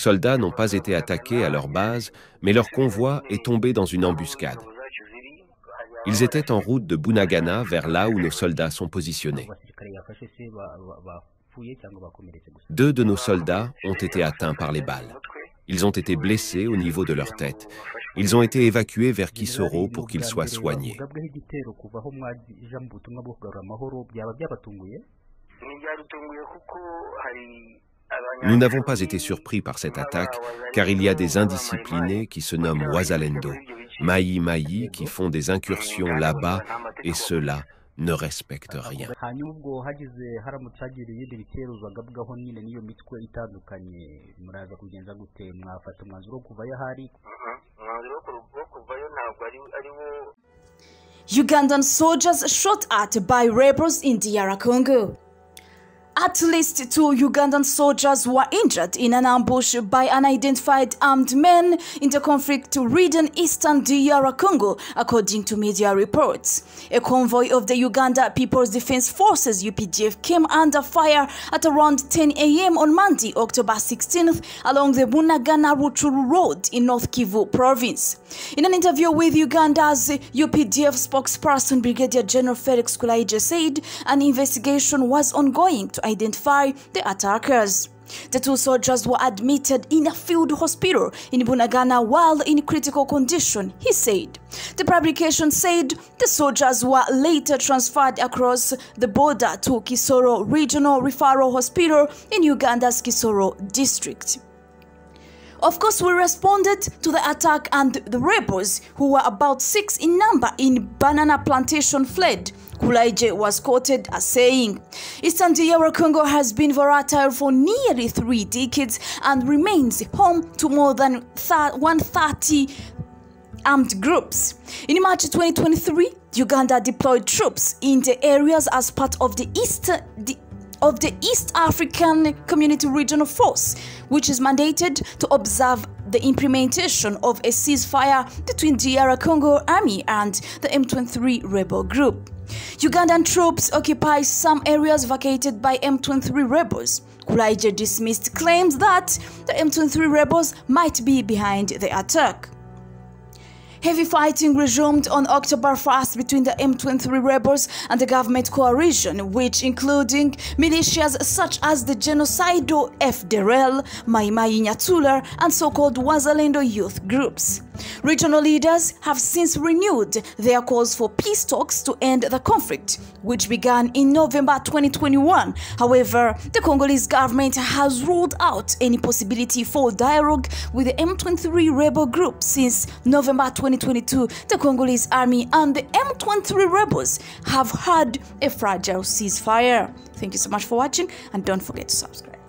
soldats n'ont pas été attaqués à leur base, mais leur convoi est tombé dans une embuscade. Ils étaient en route de Bunagana vers là où nos soldats sont positionnés. Deux de nos soldats ont été atteints par les balles. Ils ont été blessés au niveau de leur tête. Ils ont été évacués vers Kisoro pour qu'ils soient soignés. Nous n'avons pas été surpris par cette attaque car il y a des indisciplinés qui se nomment Wazalendo, Maï Maï, qui font des incursions là-bas et ceux-là ne respectent rien. Ugandan soldiers shot at by rebels in DR. At least two Ugandan soldiers were injured in an ambush by unidentified armed men in the conflict-ridden eastern DR Congo, according to media reports. A convoy of the Uganda People's Defense Forces UPDF came under fire at around 10 a.m. on Monday, October 16th, along the Bunagana Rutshuru Road in North Kivu province. In an interview with Uganda's UPDF spokesperson Brigadier General Felix Kulayigye said an investigation was ongoing to identify the attackers. The two soldiers were admitted in a field hospital in Bunagana while in critical condition, he said. The publication said the soldiers were later transferred across the border to Kisoro Regional Referral Hospital in Uganda's Kisoro district. Of course, we responded to the attack and the rebels, who were about six in number in Banana Plantation, fled. Kulayigye was quoted as saying, Eastern DR Congo has been volatile for nearly three decades and remains home to more than 130 armed groups. In March 2023, Uganda deployed troops in the areas as part of the East of the East African Community Regional Force, which is mandated to observe the implementation of a ceasefire between DR Congo Army and the M23 rebel group. Ugandan troops occupy some areas vacated by M23 rebels. Kulayigye dismissed claims that the M23 rebels might be behind the attack. Heavy fighting resumed on October 1st between the M23 rebels and the government coalition, which including militias such as the genocidal FDLR, Maimai Nyatura, and so-called Wazalendo youth groups. Regional leaders have since renewed their calls for peace talks to end the conflict, which began in November 2021. However, the Congolese government has ruled out any possibility for dialogue with the M23 rebel group since November 2022. The Congolese army and the M23 rebels have had a fragile ceasefire. Thank you so much for watching and don't forget to subscribe.